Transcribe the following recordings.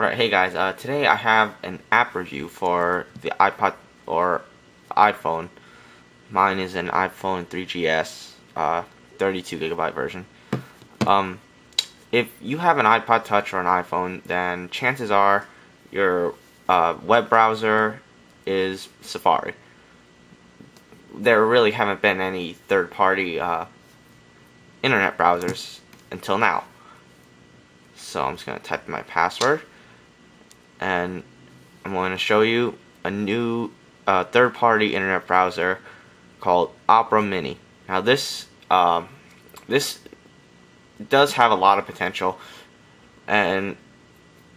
Alright, hey guys, uh, today I have an app review for the iPod or iPhone. Mine is an iPhone 3GS, uh, 32 gigabyte version. Um, if you have an iPod Touch or an iPhone, then chances are your uh, web browser is Safari. There really haven't been any third-party uh, internet browsers until now. So I'm just going to type my password and I'm going to show you a new uh, third-party internet browser called Opera Mini. Now this um, this does have a lot of potential, and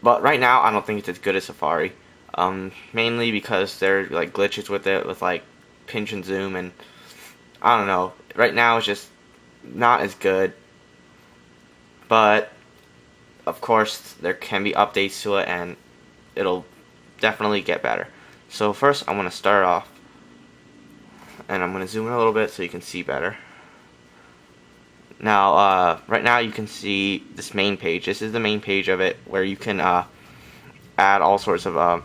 but right now I don't think it's as good as Safari. Um, mainly because there are like glitches with it, with like pinch and zoom, and I don't know. Right now it's just not as good, but of course there can be updates to it, and it'll definitely get better. So first I'm going to start off and I'm going to zoom in a little bit so you can see better. Now, uh, right now you can see this main page. This is the main page of it where you can uh, add all sorts of uh,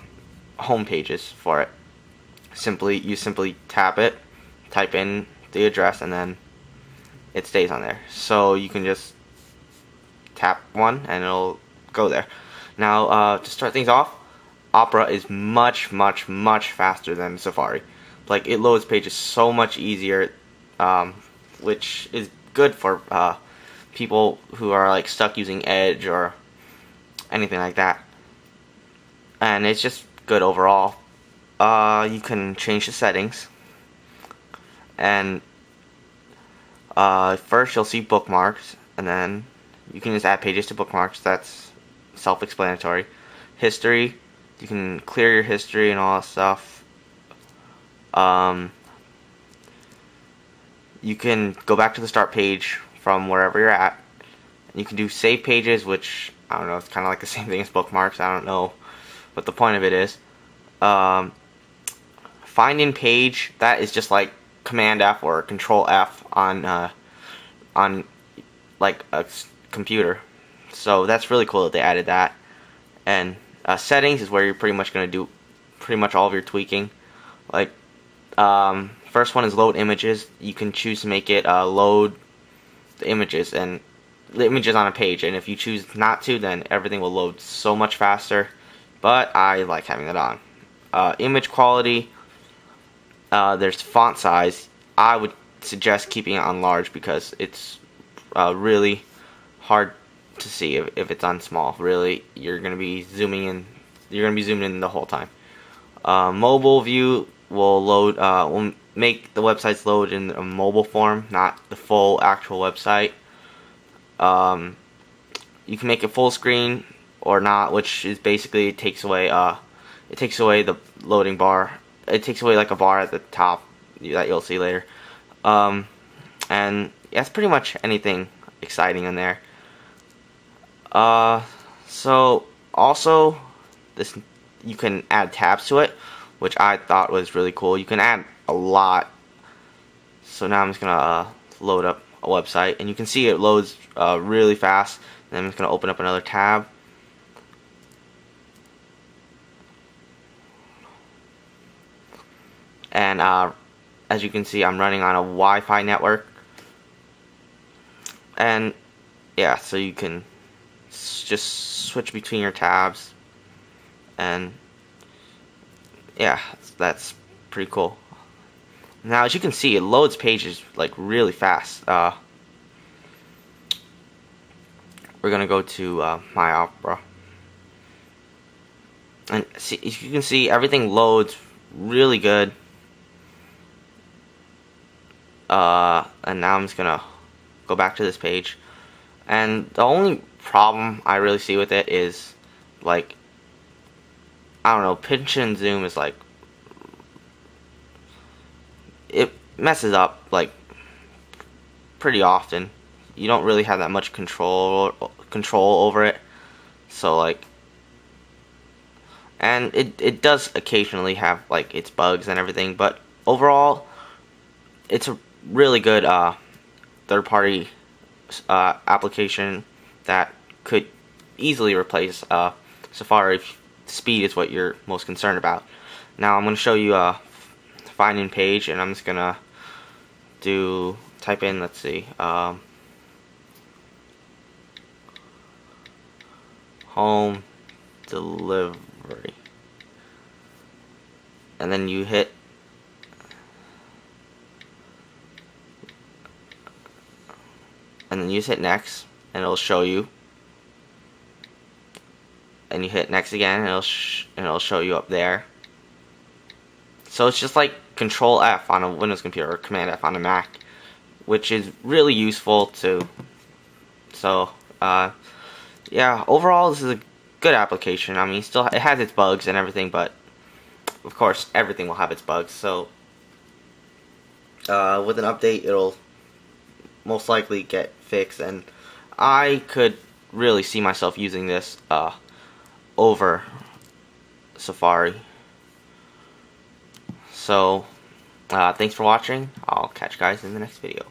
home pages for it. Simply, you simply tap it, type in the address, and then it stays on there. So you can just tap one and it'll go there. Now, uh, to start things off, Opera is much, much, much faster than Safari. Like, it loads pages so much easier, um, which is good for uh, people who are, like, stuck using Edge or anything like that. And it's just good overall. Uh, you can change the settings. And uh, first you'll see bookmarks, and then you can just add pages to bookmarks. That's self-explanatory. History, you can clear your history and all that stuff. Um, you can go back to the start page from wherever you're at. You can do save pages, which I don't know, it's kind of like the same thing as bookmarks. I don't know what the point of it is. Um, finding page, that is just like Command F or Control F on uh, on like a computer. So that's really cool that they added that. And uh, settings is where you're pretty much going to do pretty much all of your tweaking. Like, um, first one is load images. You can choose to make it uh, load the images and the images on a page. And if you choose not to, then everything will load so much faster. But I like having that on. Uh, image quality. Uh, there's font size. I would suggest keeping it on large because it's uh, really hard to see if, if it's on small. Really, you're going to be zooming in. You're going to be zooming in the whole time. Uh, mobile view will load. Uh, will make the websites load in a mobile form, not the full actual website. Um, you can make it full screen or not, which is basically it takes away. Uh, it takes away the loading bar. It takes away like a bar at the top that you'll see later. Um, and that's pretty much anything exciting in there. Uh, so also this you can add tabs to it, which I thought was really cool. You can add a lot. So now I'm just gonna uh, load up a website, and you can see it loads uh, really fast. And I'm just gonna open up another tab. And uh, as you can see, I'm running on a Wi-Fi network. And yeah, so you can just switch between your tabs. And yeah that's pretty cool. Now as you can see it loads pages like really fast. Uh, we're gonna go to uh, my opera. And see as you can see everything loads really good. Uh, and now I'm just gonna go back to this page. And the only problem I really see with it is like I don't know, pinch and zoom is like it messes up like pretty often. You don't really have that much control control over it. So like and it it does occasionally have like its bugs and everything, but overall it's a really good uh, third party uh, application that could easily replace uh, Safari, speed is what you're most concerned about. Now I'm going to show you a finding page, and I'm just going to do, type in, let's see, um, home delivery. And then you hit and then you hit next and it'll show you. And you hit next again and it'll and it'll show you up there. So it's just like control F on a Windows computer or command F on a Mac which is really useful too so uh, yeah overall this is a good application. I mean still it has its bugs and everything but of course everything will have its bugs so uh, with an update it'll most likely get fixed and I could really see myself using this uh, over Safari. So uh, thanks for watching. I'll catch you guys in the next video